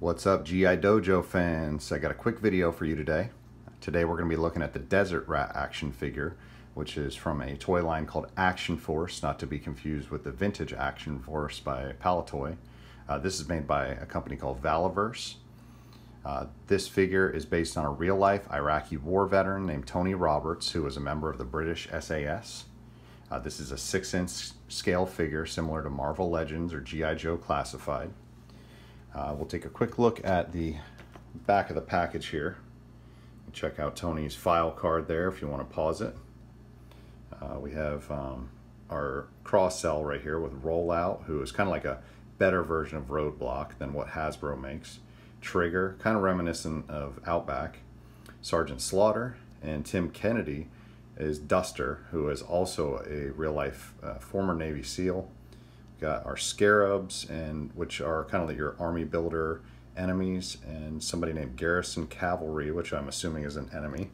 What's up GI Dojo fans? I got a quick video for you today. Today we're going to be looking at the Desert Rat action figure, which is from a toy line called Action Force, not to be confused with the vintage Action Force by Palitoy. Uh, this is made by a company called Valaverse. Uh, this figure is based on a real-life Iraqi war veteran named Tony Roberts, who was a member of the British SAS. Uh, this is a 6-inch scale figure similar to Marvel Legends or G.I. Joe Classified. Uh, we'll take a quick look at the back of the package here. Check out Tony's file card there if you want to pause it. Uh, we have um, our cross cell right here with Rollout, who is kind of like a better version of Roadblock than what Hasbro makes. Trigger, kind of reminiscent of Outback. Sergeant Slaughter and Tim Kennedy is Duster, who is also a real-life uh, former Navy SEAL. Got our Scarabs, and which are kind of like your army builder enemies, and somebody named Garrison Cavalry, which I'm assuming is an enemy.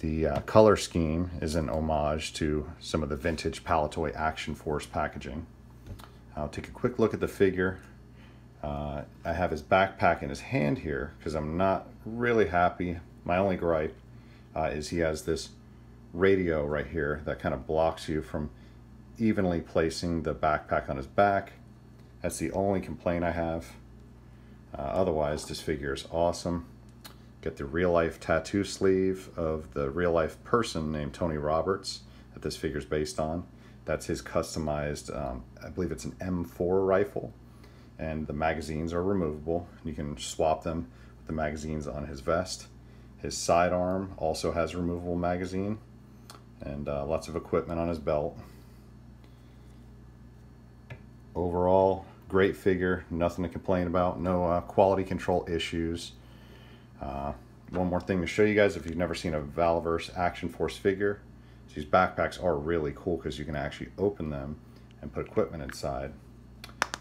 The uh, color scheme is an homage to some of the vintage Palitoy Action Force packaging. I'll take a quick look at the figure. Uh, I have his backpack in his hand here because I'm not really happy. My only gripe uh, is he has this radio right here that kind of blocks you from evenly placing the backpack on his back. That's the only complaint I have. Uh, otherwise, this figure is awesome. Get the real life tattoo sleeve of the real life person named Tony Roberts that this figure is based on. That's his customized, um, I believe it's an M4 rifle. And the magazines are removable. You can swap them with the magazines on his vest. His sidearm also has removable magazine and uh, lots of equipment on his belt. Overall, great figure, nothing to complain about, no uh, quality control issues. Uh, one more thing to show you guys if you've never seen a Valaverse Action Force figure, these backpacks are really cool because you can actually open them and put equipment inside.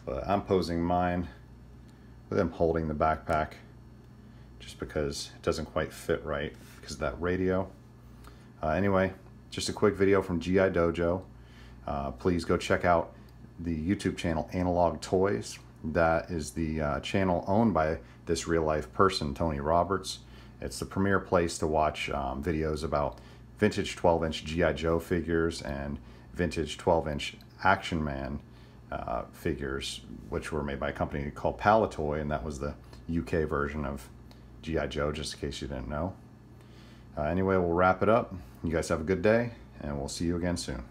But I'm posing mine with him holding the backpack just because it doesn't quite fit right because of that radio. Uh, anyway, just a quick video from GI Dojo. Uh, please go check out the YouTube channel Analog Toys. That is the uh, channel owned by this real life person, Tony Roberts. It's the premier place to watch um, videos about vintage 12 inch G.I. Joe figures and vintage 12 inch Action Man uh, figures, which were made by a company called Palitoy, and that was the UK version of G.I. Joe, just in case you didn't know. Uh, anyway, we'll wrap it up. You guys have a good day, and we'll see you again soon.